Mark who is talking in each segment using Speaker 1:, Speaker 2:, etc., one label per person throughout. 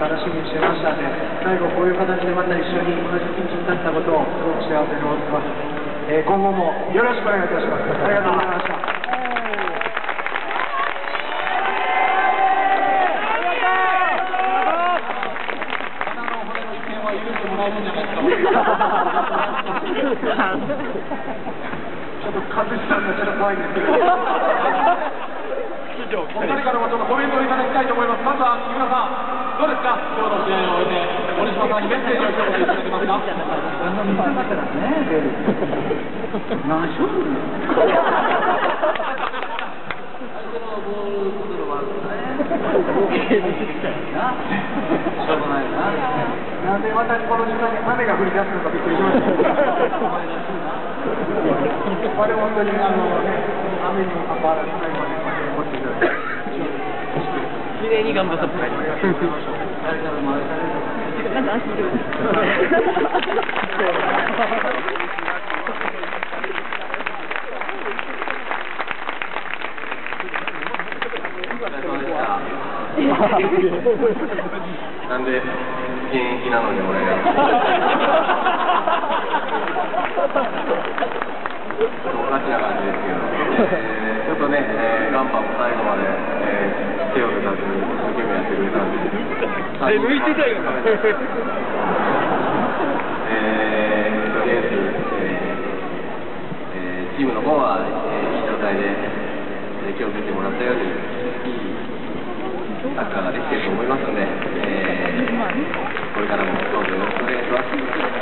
Speaker 1: 楽しみにしてましたんで、最後こういう形でまた一緒に同じピッチに立ったことをすごく幸せに思ってます。えー、今後もよろしくお願いいたします。ありがとうございました。ちょっと和志さんがちょっと怖いんですけど。お二人からもちょっとコメントをいただきたいと思います。まずは木村さん、どうですか、今日の試合を終えて、森島さんにメッセージを一言いただけますか。何しようしょうがないな。んでまたこの時間に雨が降り出すのかびっくりしました。あでも本当にあのね、雨にも関わらず最後まで残っていただいて、綺麗に頑張ったと思い。なんか足る。
Speaker 2: なんで現役なのに俺がおかしな感じですけど、えー、ちょっとね、えー、ガンパも最後まで、えー、手を抜かずに一生懸命やってくれたんで、
Speaker 1: れ、抜いてたよな、
Speaker 2: えー、とりあえず、えー、チームの方は、えー、いい状態で、えー、今日見てもらったように、いいサッカーができていると思いますので、えー、これからもどうぞよろしくお願いします。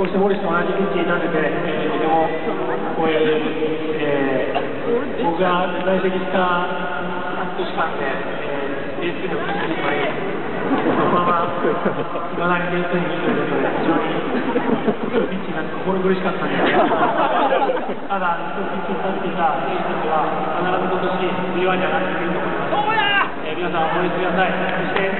Speaker 1: こうして森氏と同じピッチに立てて、えー、とても光栄です、えー、僕が在籍した半年間で、えー、点数のピッチにまり、そのままいまだに点数にいるということで、非常にピッチになって心苦しかったんですが、ただ、ずっとピッチに立っていた選手たちは、必ず今年、B1 に上がってくると思います。えー、皆さん、応援してください。そして、